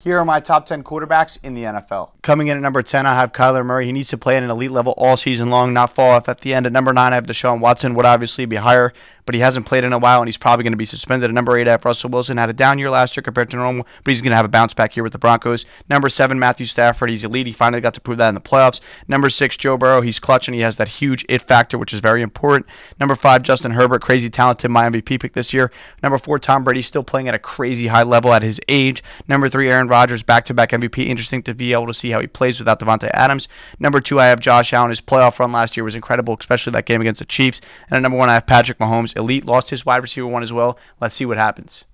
Here are my top 10 quarterbacks in the NFL. Coming in at number 10, I have Kyler Murray. He needs to play at an elite level all season long, not fall off at the end. At number 9, I have Deshaun Watson, would obviously be higher, but he hasn't played in a while and he's probably going to be suspended. At number 8, I have Russell Wilson. Had a down year last year compared to normal, but he's going to have a bounce back here with the Broncos. Number 7, Matthew Stafford. He's elite. He finally got to prove that in the playoffs. Number 6, Joe Burrow. He's clutch and he has that huge it factor, which is very important. Number 5, Justin Herbert. Crazy talented, my MVP pick this year. Number 4, Tom Brady. Still playing at a crazy high level at his age. Number 3, Aaron Rodgers. Back to back MVP. Interesting to be able to see how he plays without Davante Adams. Number two, I have Josh Allen. His playoff run last year was incredible, especially that game against the Chiefs. And at number one, I have Patrick Mahomes. Elite lost his wide receiver one as well. Let's see what happens.